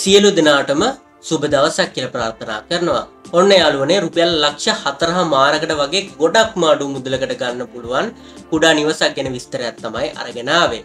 සියලු දෙනාටම සුබ දවසක් කියල ප්‍රාර්ථනා කරනවා. ඔන්න යාලුවනේ රුපියල් ලක්ෂ හතරහ මාරකට වගේ ගොඩක් මාඩු මුදලකට ගන්න පුළුවන් කුඩා නිවසක් ගැන විස්තරයක් තමයි අරගෙනාවේ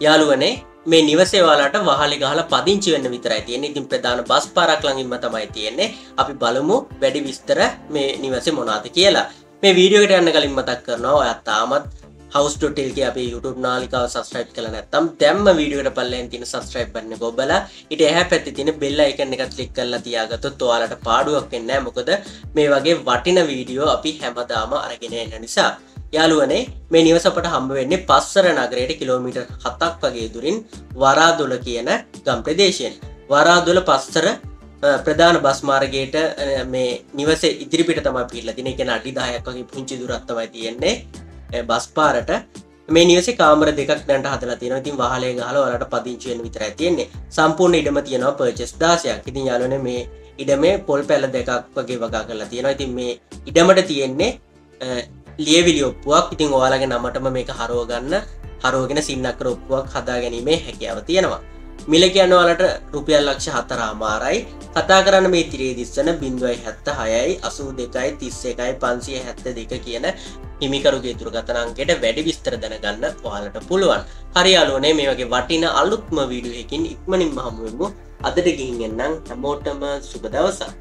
යාළුවනේ මේ නිවසේවාලාට වහලි ගහල පදිංචි වෙන්න විතරයි තියෙන ඉතින් ප්‍රධාන බස් පාරක් ලඟින්ම තමයි තියෙන්නේ. අපි බලමු වැඩි විස්තර මේ නිවසේ මොනාද කියලා. මේ වීඩියෝකට යන්න කලින් මතක් කරනවා ඔයත් තාමත් හවස්ටල්ක අප YouTube නාලිකාව සස්්‍රයිප් කළ නැත්තම් දැම්ම වීඩියට පල්ලෙන් තින සස්්‍රයිප් පන්න ගොබල ඉට එහ පැත්ති තින බෙල්ල එකන්න එකත් ලික් කල්ල තියාගත තුවාලට පාඩුවක් වෙන්න මොකද මේ වගේ වටින වීඩියෝ අපි හැමදාම අරගෙන එන්න නිසා. යාළුවනේ මේ නිවසපට හම්බ වෙන්නේ පස්සර නගරයට කිලෝමිටර් හතක් වගේ දුරින් වරාදුල කියන ගම් ප්‍රදේශයෙන්. වරාදුල පස්සර ප්‍රධාන බස්මාර්ගයට මේ නිවස ඉදිරිපිට තම පිල්ල තින එක අඩි දායක් වගේ පුංචි දුරත්තමයි තියෙන්නේ. බස්පාරට මේ නිවස කාමර දෙක් දැට හතලා තියෙන ඉතින් වහලේ ගහල වලට පදිංචුවෙන් විතර තියෙන්නේ. සම්පූර්ණ ඉඩම තියෙනවා පර්චස් දාසයක්. ඉතින් යාලන මේ ඉඩමේ පොල් පැල්ල දෙකක් වගේ වගා කරලා තියෙනවා. ඉතින් මේ ඉඩමට තියෙන්නේ ලියවිලි ඔප්පුවක්. ඉතින් ඔයාලගේ නමටම මේක හරෝගන්න හරෝගෙන සින්නක්කර ඔප්පුවක් හදා ගැනීමේ හැකියාව තියෙනවා. මිල කියන්නවලට රුපියල් ලක්ෂ හතරා මාරයි කතා කරන්න මේ තිරේ දිස්සන බින්දුවයි හැත්ත හයයි අසූ දෙකයි තිස්ස එකයි පන්සිය හැත්ත දෙක කියන හිමිකරුගේ තුරගතනන්කට වැඩි විස්තර දැනගන්න ඔයාලට පුළුවන්. හරියාලුවනේ මේ වගේ වටින අලුත්ම වීඩුවකින් ඉක්මනින් හමුවමු අදට ගිහිගෙන්න්නම් හැමෝටම සුබ දවසා